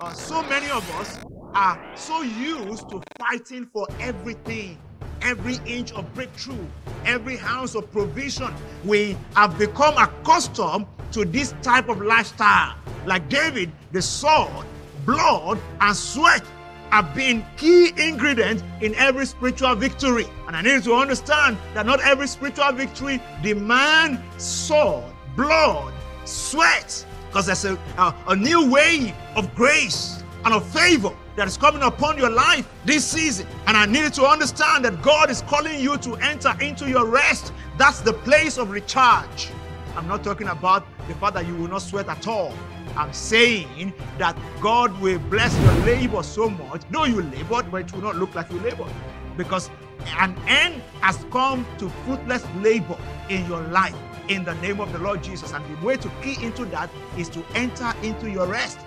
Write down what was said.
uh, so many of us are so used to fighting for everything, every inch of breakthrough, every ounce of provision. We have become accustomed to this type of lifestyle. Like David, the sword, blood, and sweat have been key ingredients in every spiritual victory. And I need you to understand that not every spiritual victory demands sword, blood, sweat, because there's a, a, a new wave of grace and of favor that is coming upon your life this season. And I need you to understand that God is calling you to enter into your rest. That's the place of recharge. I'm not talking about the fact that you will not sweat at all. I'm saying that God will bless your labor so much. No, you labored, but it will not look like you labored. Because an end has come to fruitless labor in your life in the name of the Lord Jesus. And the way to key into that is to enter into your rest.